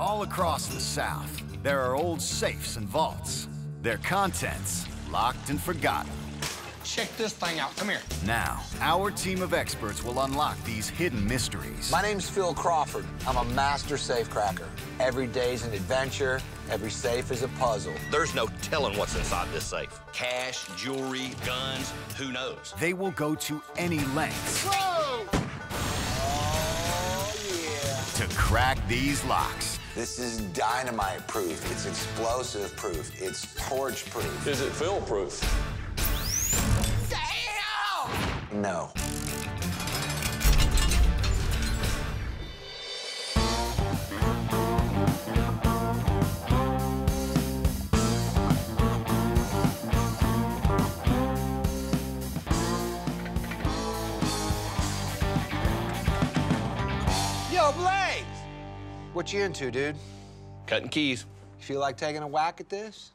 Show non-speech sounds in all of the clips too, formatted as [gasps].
All across the South, there are old safes and vaults. Their contents locked and forgotten. Check this thing out. Come here. Now, our team of experts will unlock these hidden mysteries. My name's Phil Crawford. I'm a master safe cracker. Every day's an adventure. Every safe is a puzzle. There's no telling what's inside this safe. Cash, jewelry, guns, who knows? They will go to any lengths Whoa! Oh, yeah. to crack these locks. This is dynamite proof. It's explosive proof. It's torch proof. Is it fill proof? Damn! No. What you into, dude? Cutting keys. Feel like taking a whack at this?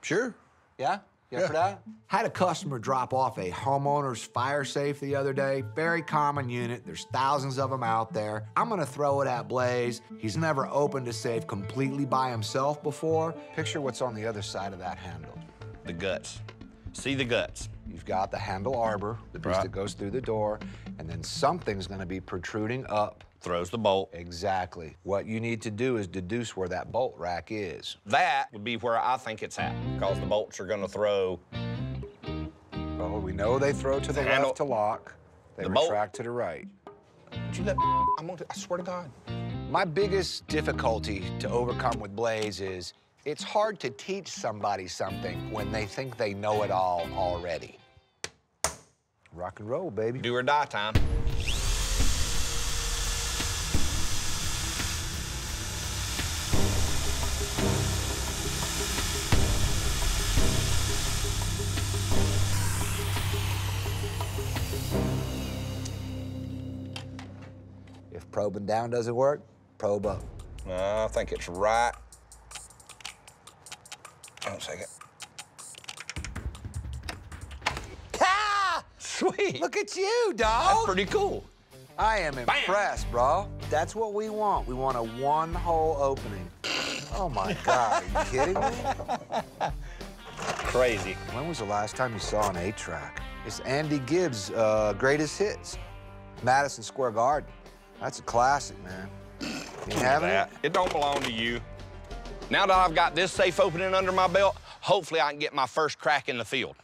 Sure. Yeah? You up for that? Had a customer drop off a homeowner's fire safe the other day. Very common unit. There's thousands of them out there. I'm gonna throw it at Blaze. He's never opened a safe completely by himself before. Picture what's on the other side of that handle. The guts. See the guts. You've got the handle arbor, the piece Right. that goes through the door, and then something's gonna be protruding up. Throws the bolt. Exactly. What you need to do is deduce where that bolt rack is. That would be where I think it's at, because the bolts are gonna throw. Oh, we know they throw to the Handle- left to lock. They The bolt- retract to the right. You let I'm gonna, I swear to God. My biggest difficulty to overcome with Blaze is it's hard to teach somebody something when they think they know it all already. Rock and roll, baby. Do or die time. Probing down doesn't work, probe up. I think it's right. Hold on a second. Ah! Sweet. Look at you, dog. That's pretty cool. I am impressed, bro. That's what we want. We want a one-hole opening. Oh my [laughs] God, are you kidding me? Crazy. When was the last time you saw an eight-track? It's Andy Gibb's uh, greatest hits. Madison Square Garden. That's a classic, man. You having it? That. It don't belong to you. Now that I've got this safe opening under my belt, hopefully I can get my first crack in the field.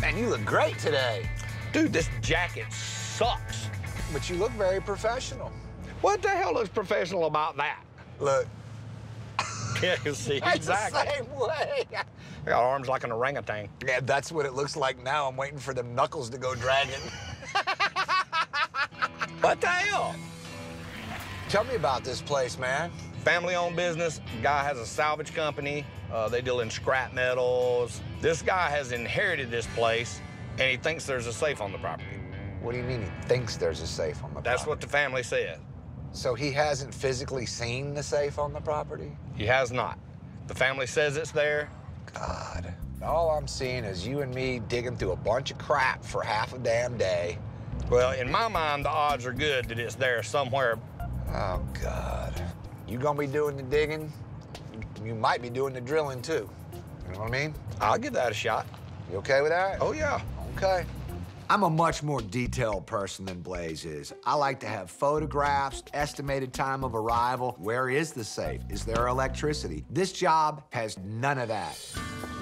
Man, you look great today. Dude, this jacket sucks. But you look very professional. What the hell is professional about that? Look, [laughs] Yeah, you see, that's exactly. the same way. I got arms like an orangutan. Yeah, that's what it looks like now. I'm waiting for the knuckles to go dragging. [laughs] What the hell? Tell me about this place, man. Family-owned business. Guy has a salvage company. Uh, they deal in scrap metals. This guy has inherited this place, and he thinks there's a safe on the property. What do you mean he thinks there's a safe on the property? That's what the family said. So he hasn't physically seen the safe on the property? He has not. The family says it's there. God. All I'm seeing is you and me digging through a bunch of crap for half a damn day. Well, in my mind, the odds are good that it's there somewhere. Oh, God. You gonna be doing the digging? You might be doing the drilling, too. You know what I mean? I'll give that a shot. You okay with that? Oh, yeah. Okay. I'm a much more detailed person than Blaze is. I like to have photographs, estimated time of arrival. Where is the safe? Is there electricity? This job has none of that.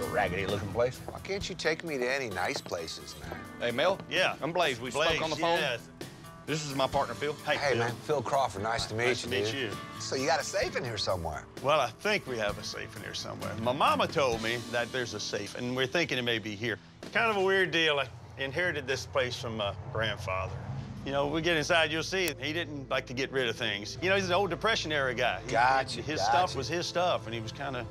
A raggedy looking place. Why can't you take me to any nice places, man? Hey, Mel? Yeah. I'm Blaze. We Blaze, spoke on the phone. yes. This is my partner, Phil. Hey, Hey, Phil. man, Phil Crawford, nice to meet Nice you, to meet dude. you. So you got a safe in here somewhere? Well, I think we have a safe in here somewhere. My mama told me that there's a safe, and we're thinking it may be here. Kind of a weird deal. I inherited this place from my grandfather. You know, we get inside, you'll see he didn't like to get rid of things. You know, he's an old Depression era guy. He- Gotcha, His gotcha. stuff was his stuff, and he was kind of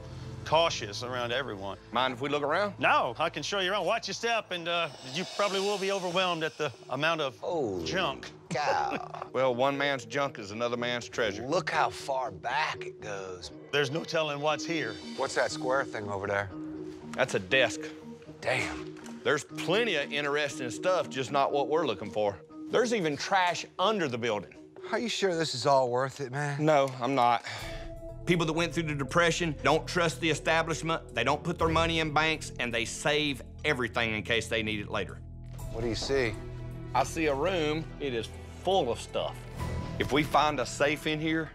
cautious around everyone. Mind if we look around? No, I can show you around. Watch your step, and uh, you probably will be overwhelmed at the amount of Holy junk. cow. [laughs] Well, one man's junk is another man's treasure. Look how far back it goes. There's no telling what's here. What's that square thing over there? That's a desk. Damn. There's plenty of interesting stuff, just not what we're looking for. There's even trash under the building. Are you sure this is all worth it, man? No, I'm not. People that went through the Depression don't trust the establishment, they don't put their money in banks, and they save everything in case they need it later. What do you see? I see a room, it is full of stuff. If we find a safe in here,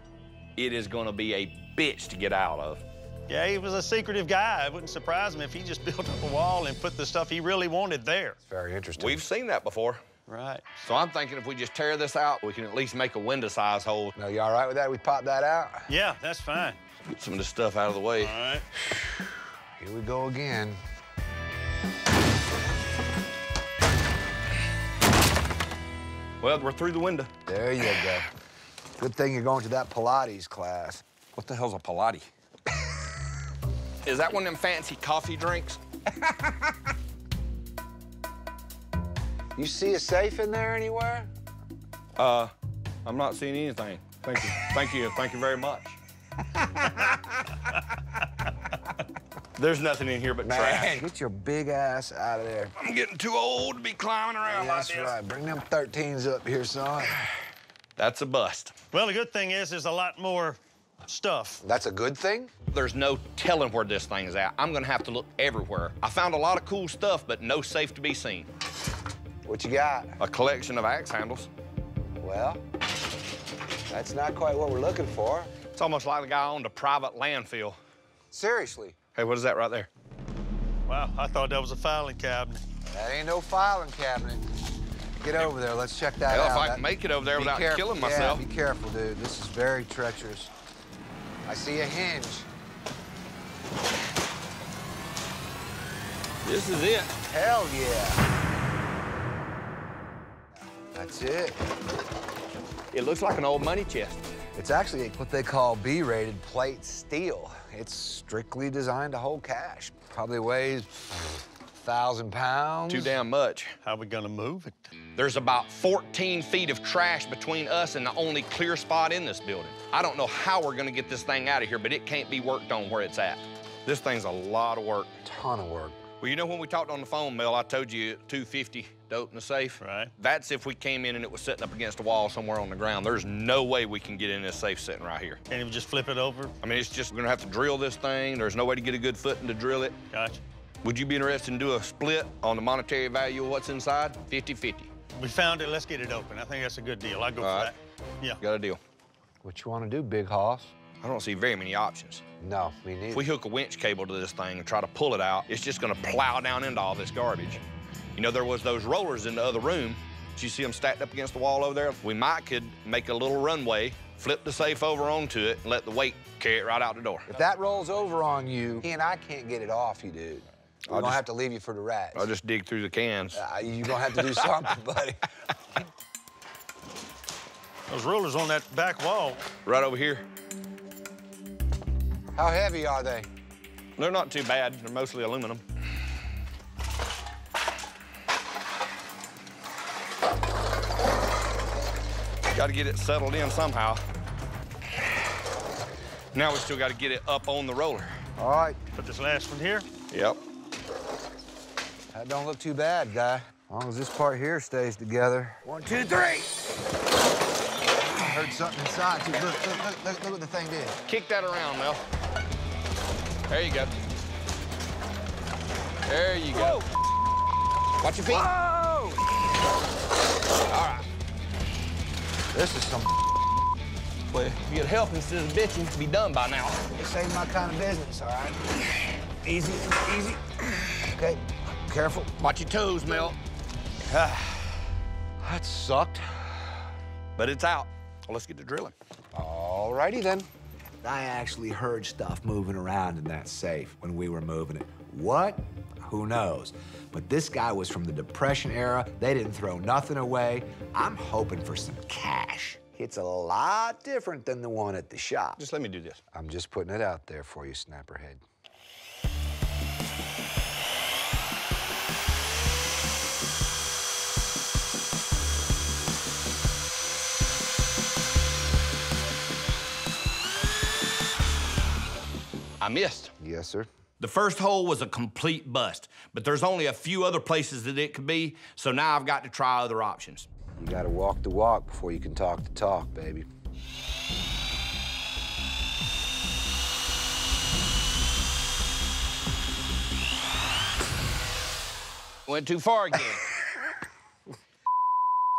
it is gonna be a bitch to get out of. Yeah, he was a secretive guy. It wouldn't surprise me if he just [laughs] built up a wall and put the stuff he really wanted there. Very interesting. We've seen that before. Right. So I'm thinking if we just tear this out, we can at least make a window size hole. Now, you all right with that? We pop that out? Yeah, that's fine. Get some of this stuff out of the way. All right. Here we go again. Well, we're through the window. There you go. Good thing you're going to that Pilates class. What the hell's a Pilates? [laughs] Is that one of them fancy coffee drinks? [laughs] You see a safe in there anywhere? Uh, I'm not seeing anything. Thank you. Thank you. Thank you very much. There's nothing in here but trash. get your big ass out of there. I'm getting too old to be climbing around That's like this. right. Bring them 13s up here, son. That's a bust. Well, the good thing is there's a lot more stuff. That's a good thing? There's no telling where this thing is at. I'm gonna have to look everywhere. I found a lot of cool stuff, but no safe to be seen. What you got? A collection of axe handles. Well, that's not quite what we're looking for. It's almost like the guy owned a private landfill. Seriously. Hey, what is that right there? Wow, I thought that was a filing cabinet. That ain't no filing cabinet. Get over there. Let's check that Hell, out. if I can make it over there Be without careful. killing myself. Yeah, be careful, dude. This is very treacherous. I see a hinge. This is it. Hell yeah. That's it. It looks like an old money chest. It's actually what they call B-rated plate steel. It's strictly designed to hold cash. Probably weighs thousand pounds. Too damn much. How are we gonna move it? There's about 14 feet of trash between us and the only clear spot in this building. I don't know how we're gonna get this thing out of here, but it can't be worked on where it's at. This thing's a lot of work. Ton of work. Well, you know when we talked on the phone, Mel, I told you 250 to open the safe? Right. That's if we came in and it was sitting up against a wall somewhere on the ground. There's no way we can get in this safe sitting right here. Can't even just flip it over? I mean, it's just, we're gonna have to drill this thing. There's no way to get a good footing to drill it. Gotcha. Would you be interested in do a split on the monetary value of what's inside? 50-50. We found it. Let's get it open. I think that's a good deal. I'll go All for right. that. Yeah. Got a deal. What you want to do, big hoss? I don't see very many options. No, me neither. If we hook a winch cable to this thing and try to pull it out, it's just gonna plow down into all this garbage. You know, there was those rollers in the other room. Did you see them stacked up against the wall over there? We might could make a little runway, flip the safe over onto it, and let the weight carry it right out the door. If that rolls over on you, he and I can't get it off you, dude. We're I'll gonna just- have to leave you for the rats. I'll just dig through the cans. Uh, you're gonna have to do something, [laughs] buddy. Those rollers on that back wall. Right over here. How heavy are they? They're not too bad. They're mostly aluminum. Got to get it settled in somehow. Now we still got to get it up on the roller. All right, Put this last one here. Yep. that don't look too bad, guy. As long as this part here stays together. One, two, three. I heard something inside, too. Look, look, look, look, look what the thing did. Kick that around, Mel. There you go. There you go. Watch your feet. Whoa! All right. This is some [laughs] Well, if you get help instead of bitching, be done by now. This ain't my kind of business, all right? Easy, easy. Okay, careful. Watch your toes, Mel. [sighs] That sucked. But it's out. Well, let's get to drilling. All righty then. I actually heard stuff moving around in that safe when we were moving it. What? Who knows? But this guy was from the Depression era. They didn't throw nothing away. I'm hoping for some cash. It's a lot different than the one at the shop. Just let me do this. I'm just putting it out there for you, Snapperhead. I missed. Yes, sir. The first hole was a complete bust, but there's only a few other places that it could be, so now I've got to try other options. You gotta walk the walk before you can talk the talk, baby. Went too far again. [laughs]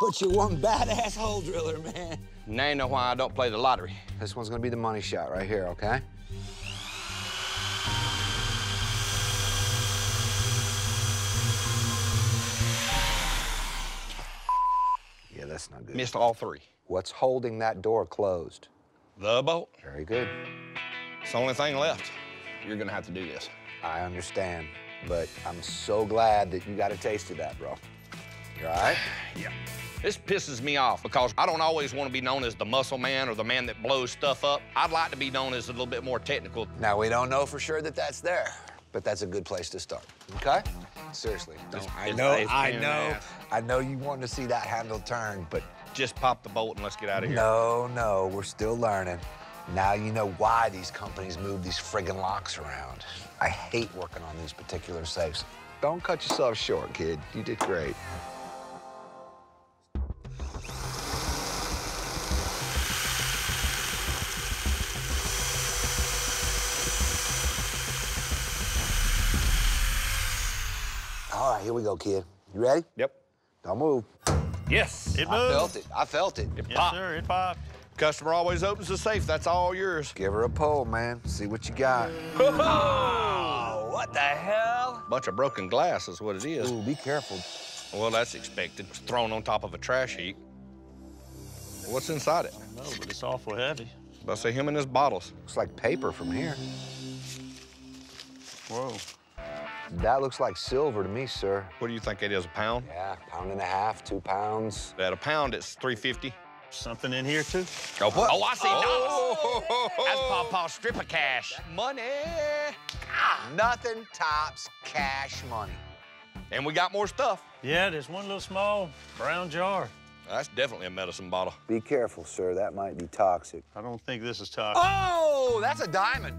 But you're one badass hole driller, man. now you know why I don't play the lottery. This one's gonna be the money shot right here, okay? Yeah, that's not good. Missed all three. What's holding that door closed? The bolt. Very good. It's the only thing left. You're gonna have to do this. I understand, but I'm so glad that you got a taste of that, bro. You all right? [sighs] Yeah. This pisses me off because I don't always want to be known as the muscle man or the man that blows stuff up. I'd like to be known as a little bit more technical. Now, we don't know for sure that that's there, but that's a good place to start, okay? Seriously. Don't, I know, it's I know. I know you want to see that handle turn, but Just pop the bolt and let's get out of here. no, no, we're still learning. Now you know why these companies move these friggin' locks around. I hate working on these particular safes. Don't cut yourself short, kid. You did great. Right, here we go, kid. You ready? Yep. Don't move. Yes. It moved. I felt it. I felt it. Yes, popped. sir, it popped. Customer always opens the safe. That's all yours. Give her a pull, man. See what you got. Oh, what the hell? bunch of broken glass is what it is. Ooh, be careful. Well, that's expected. It's thrown on top of a trash heap. What's inside it? No, but it's awful heavy. I say him and his bottles. Looks like paper from here. Whoa. That looks like silver to me, sir. What do you think it is, a pound? Yeah, pound and a half, two pounds. At a pound, it's 350. Something in here, too? Oh, what? Oh, I see Oh. dollars. That's Pawpaw's strip of cash. Money. Ah. Nothing tops cash money. And we got more stuff. Yeah, there's one little small brown jar. That's definitely a medicine bottle. Be careful, sir. That might be toxic. I don't think this is toxic. Oh, that's a diamond.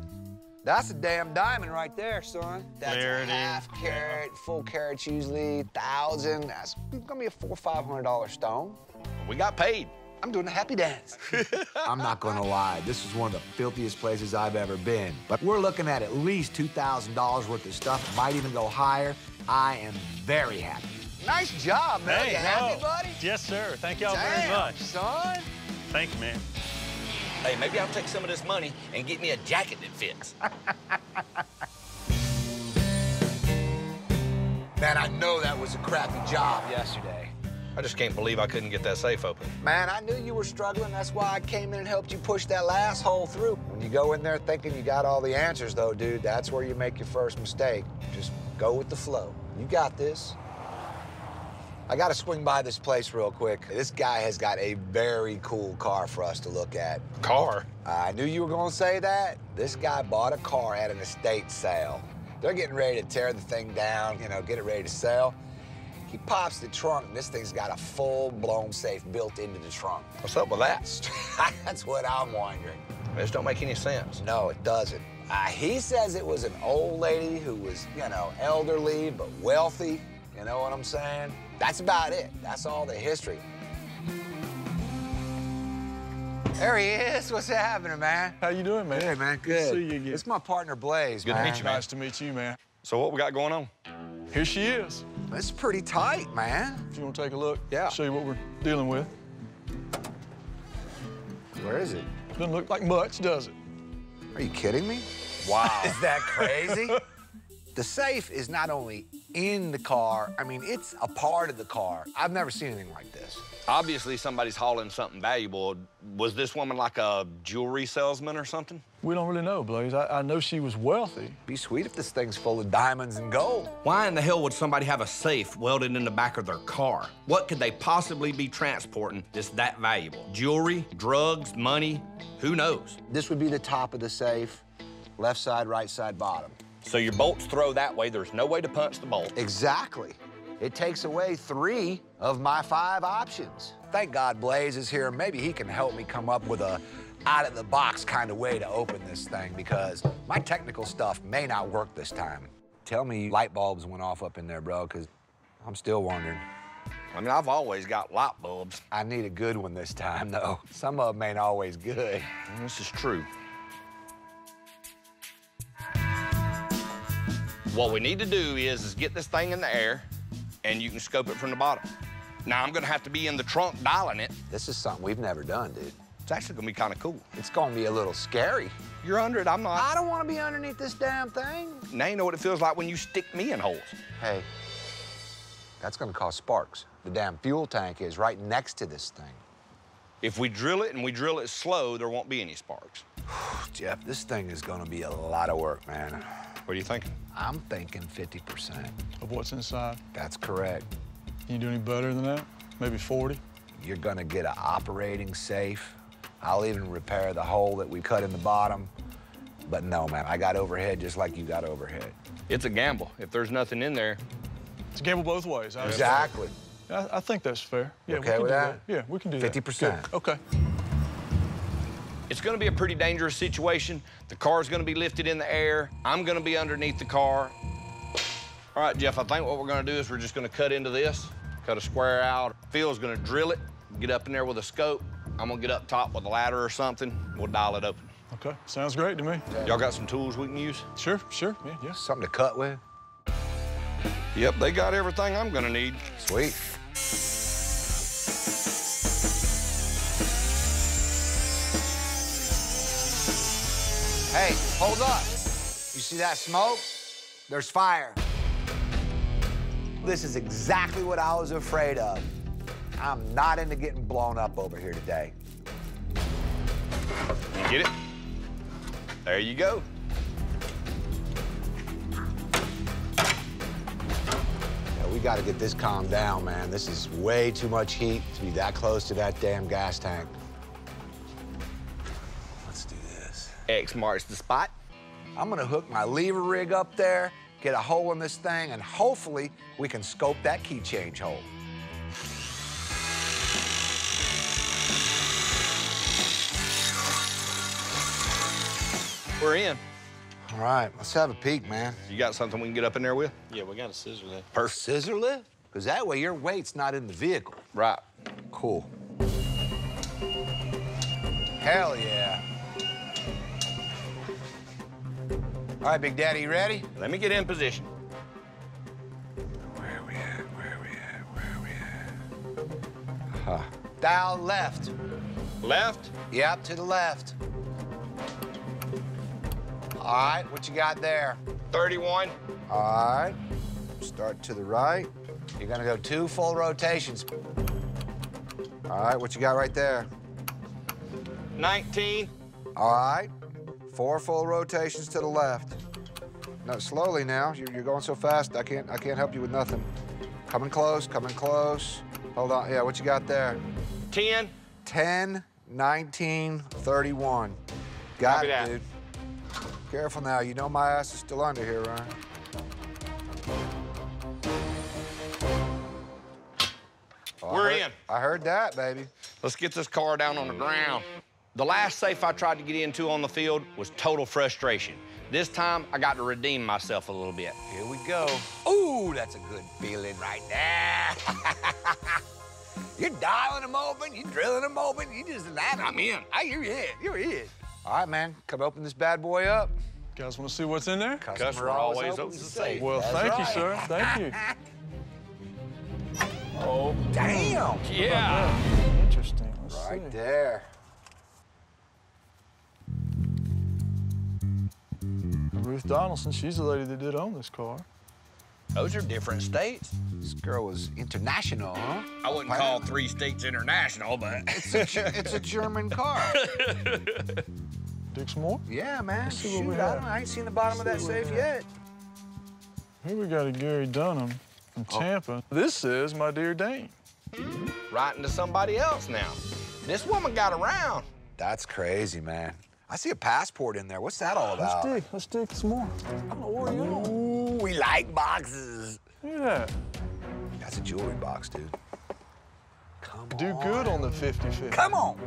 That's a damn diamond right there, son. That's Clarity. a half carat, full carat's usually thousand. That's gonna be a four, five hundred dollar stone. We got paid. I'm doing a happy dance. [laughs] I'm not gonna lie, this is one of the filthiest places I've ever been. But we're looking at at least $2,000 worth of stuff, might even go higher. I am very happy. Nice job, man. Hey, you happy, buddy? Yes, sir. Thank y'all very much. son. Thank you, man. Hey, maybe I'll take some of this money and get me a jacket that fits. [laughs] Man, I know that was a crappy job yesterday. I just can't believe I couldn't get that safe open. Man, I knew you were struggling. That's why I came in and helped you push that last hole through. When you go in there thinking you got all the answers, though, dude, that's where you make your first mistake. Just go with the flow. You got this. I got to swing by this place real quick. This guy has got a very cool car for us to look at. Car? I knew you were going to say that. This guy bought a car at an estate sale. They're getting ready to tear the thing down, you know, get it ready to sell. He pops the trunk, and this thing's got a full-blown safe built into the trunk. What's up with that? [laughs] That's what I'm wondering. This don't make any sense. No, it doesn't. Uh, he says it was an old lady who was, you know, elderly but wealthy. You know what I'm saying? That's about it. That's all the history. There he is. What's happening, man? How you doing, man? Hey, man. Good. To see you again. This is my partner, Blaze. Good to meet you, man. Nice to meet you, man. So what we got going on? Here she is. This is pretty tight, man. If you want to take a look, Yeah. show you what we're dealing with. Where is it? Doesn't look like much, does it? Are you kidding me? Wow. [laughs] Is that crazy? [laughs] the safe is not only in the car, I mean, it's a part of the car. I've never seen anything like this. Obviously, somebody's hauling something valuable. Was this woman like a jewelry salesman or something? We don't really know, Blaze. I, I know she was wealthy. Be sweet if this thing's full of diamonds and gold. Why in the hell would somebody have a safe welded in the back of their car? What could they possibly be transporting that's that valuable? Jewelry, drugs, money? Who knows? This would be the top of the safe, left side, right side, bottom. So your bolts throw that way. There's no way to punch the bolt. Exactly. It takes away three of my five options. Thank God Blaze is here. Maybe he can help me come up with a out-of-the-box kind of way to open this thing because my technical stuff may not work this time. Tell me light bulbs went off up in there, bro, because I'm still wondering. I mean, I've always got light bulbs. I need a good one this time, though. Some of them ain't always good. This is true. What we need to do is, is get this thing in the air, and you can scope it from the bottom. Now, I'm gonna have to be in the trunk dialing it. This is something we've never done, dude. It's actually gonna be kind of cool. It's gonna be a little scary. You're under it, I'm not. I don't want to be underneath this damn thing. Now you know what it feels like when you stick me in holes. Hey, that's gonna cause sparks. The damn fuel tank is right next to this thing. If we drill it and we drill it slow, there won't be any sparks. [sighs] Jeff, this thing is gonna be a lot of work, man. What are you thinking? I'm thinking 50%. Of what's inside. That's correct. Can you do any better than that? Maybe 40? You're gonna get an operating safe. I'll even repair the hole that we cut in the bottom. But no, man, I got overhead just like you got overhead. It's a gamble. If there's nothing in there, It's a gamble both ways. I- Exactly. I, I think that's fair. Yeah, we okay can with do that? Yeah, we can do 50%. that. Good. Okay. It's gonna be a pretty dangerous situation. The car's gonna be lifted in the air. I'm gonna be underneath the car. All right, Jeff, I think what we're gonna do is we're just gonna cut into this, cut a square out. Phil's gonna drill it, get up in there with a scope. I'm gonna get up top with a ladder or something. We'll dial it open. Okay. Sounds great to me. Y'all got some tools we can use? Sure, sure. Yeah, yeah. Something to cut with? Yep, they got everything I'm gonna need. Sweet. Hey, hold up. You see that smoke? There's fire. This is exactly what I was afraid of. I'm not into getting blown up over here today. You get it? There you go. Yeah, we got to get this calmed down, man. This is way too much heat to be that close to that damn gas tank. X marks the spot. I'm gonna hook my lever rig up there, get a hole in this thing, and hopefully we can scope that key change hole. We're in. All right, let's have a peek, man. You got something we can get up in there with? Yeah, we got a scissor lift. First scissor lift? Because that way your weight's not in the vehicle. Right. Cool. Hell yeah. All right, Big Daddy, you ready? Let me get in position. Where are we at? Where are we at? Where are we at? Huh. Dial left. Left. Yep, to the left. All right, what you got there? 31. All right, start to the right. You're gonna go two full rotations. All right, what you got right there? 19. All right, four full rotations to the left. No, slowly now. You're, you're going so fast. I can't. I can't help you with nothing. Coming close. Coming close. Hold on. Yeah, what you got there? 10. 10, 19, 31. Got Copy it, that. dude. Careful now. You know my ass is still under here, Ryan. Oh, We're heard- in. I heard that, baby. Let's get this car down on the ground. The last safe I tried to get into on the field was total frustration. This time, I got to redeem myself a little bit. Here we go. Ooh, that's a good feeling right there. [laughs] you're dialing them open, you're drilling them open, you just that. I'm in. Ah, you're in. You're in. All right, man. Come open this bad boy up. You Guys want to see what's in there? Customer always opens the safe. Well, That's thank you, sir. Thank you. [laughs] Oh, damn. Yeah. Interesting. Let's Right see. there. Ruth Donaldson, she's the lady that did own this car. Those are different states. This girl was international, huh? I wouldn't call three states international, but [laughs] It's a, it's a German car. [laughs] Dig some more? Yeah, man. see what Shoot, we I, don't, I ain't seen the bottom of that see what we safe yet. Here we got a Gary Dunham from Oh. Tampa. This is my dear Dane. writing to somebody else now. This woman got around. That's crazy, man. I see a passport in there. What's that all about? Let's dig. Let's dig some more. I don't know where you at. Ooh, we like boxes. Look at that. That's a jewelry box, dude. Come Do on. good on the 50-50. Come on.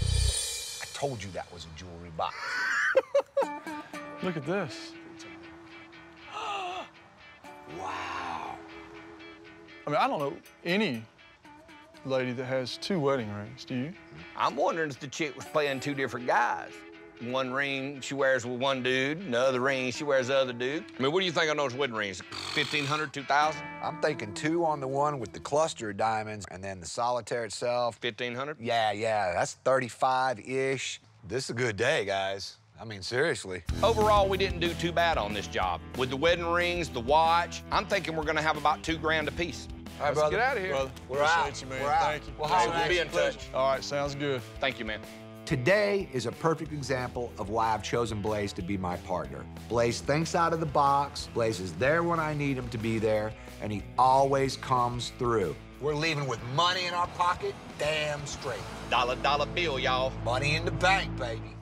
I told you that was a jewelry box. [laughs] Look at this. [gasps] Wow. I mean, I don't know any lady that has two wedding rings. Do you? I'm wondering if the chick was playing two different guys. One ring she wears with one dude, and the other ring she wears the other dude. I mean, what do you think on those wedding rings? 1,500, 2,000? I'm thinking two on the one with the cluster of diamonds, and then the solitaire itself. 1,500? Yeah, yeah, that's 35-ish. This is a good day, guys. I mean, seriously. Overall, we didn't do too bad on this job. With the wedding rings, the watch, I'm thinking we're gonna have about two grand apiece. All right, Let's brother. get out of here. Brother, We're appreciate out. you, man. We're out. Thank you. We'll Hey, we'll be you. in touch. All right, sounds good. Thank you, man. Today is a perfect example of why I've chosen Blaze to be my partner. Blaze thinks out of the box, Blaze is there when I need him to be there, and he always comes through. We're leaving with money in our pocket, damn straight. Dollar, dollar bill, y'all. Money in the bank, baby.